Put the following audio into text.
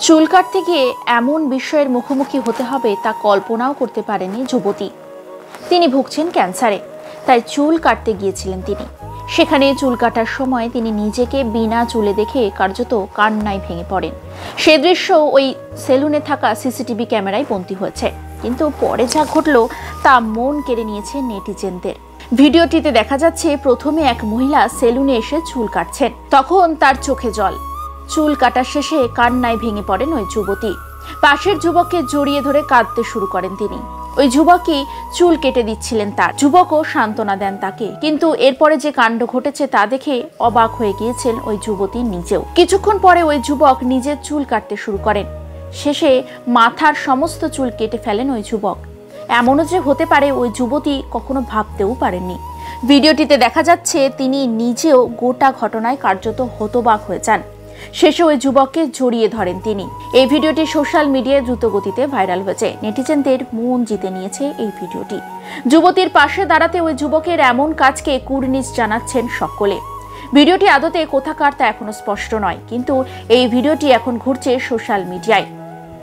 চুল কাটতে গিয়ে এমন বিষয়ের মুখোমুখি হতে হবে তা কল্পনাও করতে পারেনি যুবতী। তিনি ভুগছেন ক্যান্সারে, তাই চুল কাটতে গিয়েছিলেন তিনি। সেখানে চুল কাটার সময় তিনি নিজেকে বিনা চুলে দেখে কার্যত কান্নায় ভেঙে পড়েন। সে দৃশ্য ওই সেলুনে থাকা সিসিটিভি ক্যামেরায় বন্দী হয়েছে। কিন্তু পরে যা ঘটলো, তা মন কেড়ে নিয়েছে নেটিজেনদের। ভিডিওটিতে দেখা যাচ্ছে, প্রথমে এক মহিলা সেলুনে এসে চুল কাটছেন। তখন তার চোখে জল। চুল কাটার শেষে কান্নায় ভেঙে পড়েন ওই যুবতী। পাশের যুবককে জড়িয়ে ধরে কাঁদতে শুরু করেন তিনি। ওই যুবকই চুল কেটে দিচ্ছিলেন তার। যুবকও সান্ত্বনা দেন তাকে। কিন্তু এরপরে যে কাণ্ড ঘটেছে তা দেখে অবাক হয়ে গিয়েছেন ওই যুবতী নিজেও। কিছুক্ষণ পরে ওই যুবক নিজের চুল কাটতে শুরু করেন। শেষে মাথার সমস্ত চুল কেটে ফেলেন ওই যুবক। এমনও যে হতে পারে ওই যুবতী কখনো ভাবতেও পারেননি। ভিডিওটিতে দেখা যাচ্ছে তিনি নিজেও গোটা ঘটনায় কার্যত হতবাক হয়ে যান। শেষে ওই যুবককে জড়িয়ে ধরেন তিনি। এই ভিডিওটি সোশ্যাল মিডিয়ায় দ্রুত গতিতে ভাইরাল হয়েছে। নেটিজেনদের মন জিতে নিয়েছে এই ভিডিওটি। যুবতীর পাশে দাঁড়াতে ওই যুবকের এমন কাজকে কুর্নিশ জানাচ্ছেন সকলে। ভিডিওটি আদতে কোথাকার তা এখনও স্পষ্ট নয়, কিন্তু এই ভিডিওটি এখন ঘুরছে সোশ্যাল মিডিয়ায়।